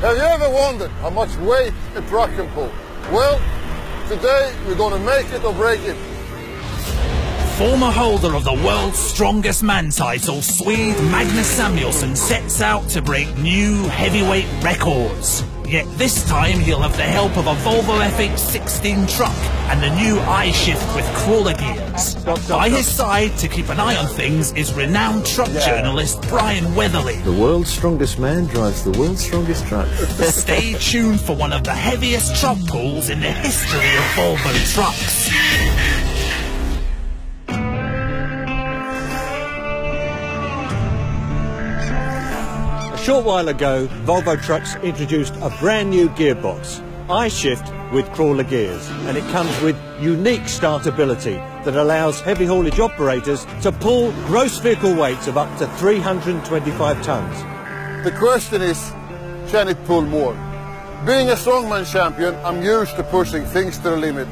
Have you ever wondered how much weight a truck can pull? Well, today we're going to make it or break it. Former holder of the world's strongest man title, Swede Magnus Samuelsson sets out to break new heavyweight records. Yet this time he'll have the help of a Volvo FH16 truck and the new I-Shift with crawler gears. Stop, stop, By stop. his side to keep an eye on things is renowned truck journalist Brian Weatherley. The world's strongest man drives the world's strongest truck. Stay tuned for one of the heaviest truck pulls in the history of Volvo trucks. Short while ago, Volvo Trucks introduced a brand new gearbox, I-Shift with crawler gears, and it comes with unique startability that allows heavy haulage operators to pull gross vehicle weights of up to 325 tons. The question is, can it pull more? Being a strongman champion, I'm used to pushing things to the limit.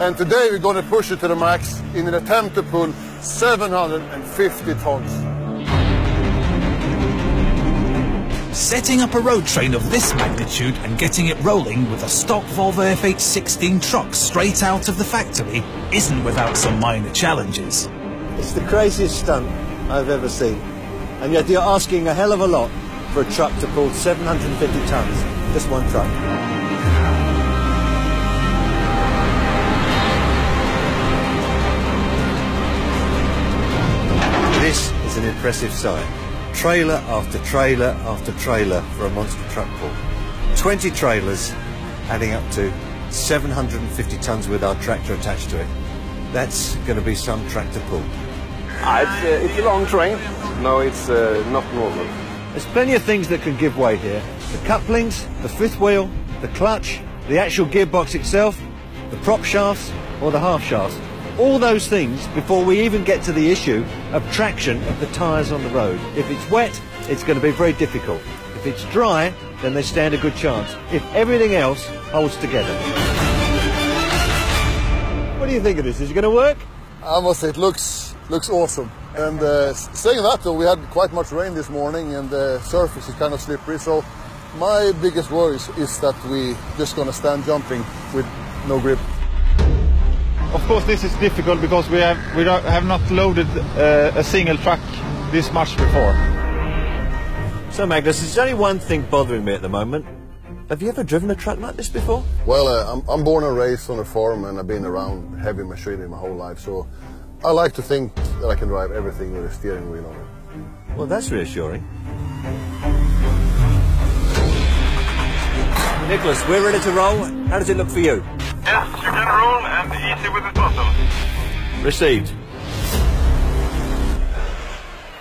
And today we're going to push it to the max in an attempt to pull 750 tons. Setting up a road train of this magnitude and getting it rolling with a stock Volvo FH16 truck straight out of the factory isn't without some minor challenges. It's the craziest stunt I've ever seen. And yet you're asking a hell of a lot for a truck to pull 750 tons. Just one truck. This is an impressive sight. Trailer after trailer after trailer for a monster truck pull. 20 trailers adding up to 750 tons with our tractor attached to it. That's going to be some tractor pull. Ah, it's, uh, it's a long train. No, it's uh, not normal. There's plenty of things that can give way here. The couplings, the fifth wheel, the clutch, the actual gearbox itself, the prop shafts or the half shafts. All those things before we even get to the issue of traction of the tyres on the road. If it's wet, it's going to be very difficult. If it's dry, then they stand a good chance. If everything else holds together. What do you think of this? Is it going to work? I must say it looks looks awesome. And uh, saying that though, we had quite much rain this morning and the surface is kind of slippery. So my biggest worry is, is that we just gonna stand jumping with no grip. Of course, this is difficult because we have we don't, have not loaded uh, a single truck this much before. So Magnus, is there only one thing bothering me at the moment. Have you ever driven a truck like this before? Well, uh, I'm, I'm born and raised on a farm and I've been around heavy machinery my whole life. So I like to think that I can drive everything with a steering wheel on it. Well, that's reassuring. Nicholas, we're ready to roll. How does it look for you? Yes, you can roll and easy with the throttle. Received.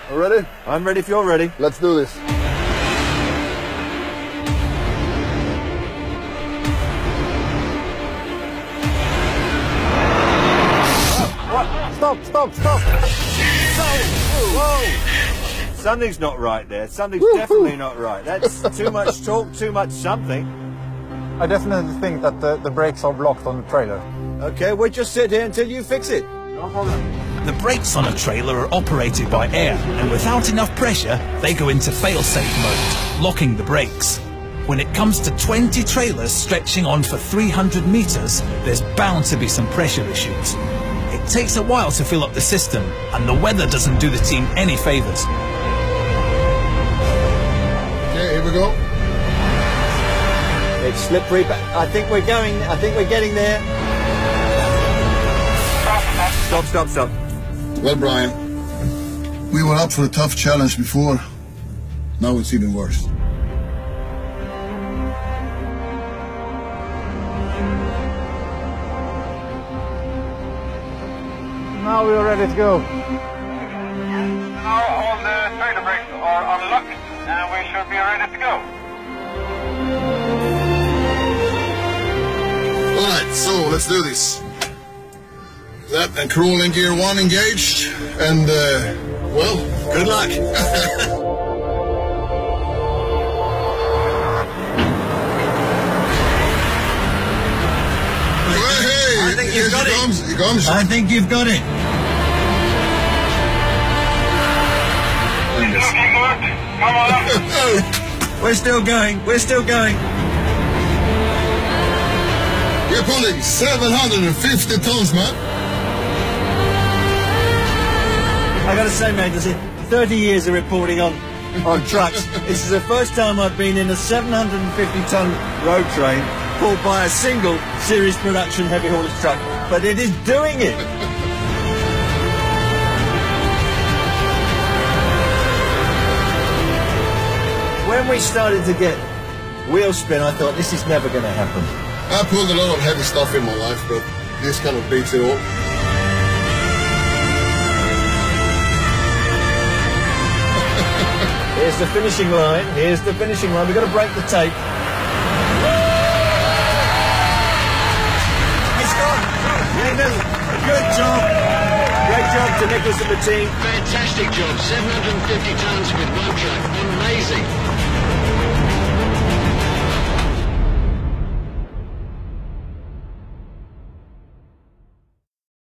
Are ready? I'm ready if you're ready. Let's do this. Stop, stop, stop. Whoa. Something's not right there. Something's definitely not right. That's too much talk, too much something. I definitely think that the, the brakes are blocked on the trailer. Okay, we'll just sit here until you fix it. The brakes on a trailer are operated by air, and without enough pressure, they go into fail-safe mode, locking the brakes. When it comes to 20 trailers stretching on for 300 meters, there's bound to be some pressure issues. It takes a while to fill up the system, and the weather doesn't do the team any favors. Okay, here we go. It's slippery, but I think we're going, I think we're getting there. Stop, stop, stop. Well, Brian, we were up for a tough challenge before. Now it's even worse. Now we are ready to go. Now all the trailer brakes are unlocked and we should be ready to go. Alright, so let's do this. That and crawling gear one engaged, and uh, well, good luck. Hey, I think you've got he it. Comes. I think you've got it. It's looking. Come on. We're still going. We're still going. You're pulling 750 tons, man. I gotta say, mate, this is 30 years of reporting on, on trucks. this is the first time I've been in a 750 ton road train pulled by a single series production heavy haulage truck. But it is doing it. when we started to get wheel spin, I thought this is never going to happen. I pulled a lot of heavy stuff in my life, but this kind of beats it all. Here's the finishing line. Here's the finishing line. We've got to break the tape. It's gone. Yeah, good job. Great job to Nicholas and the team. Fantastic job. 750 tons with one truck. Amazing.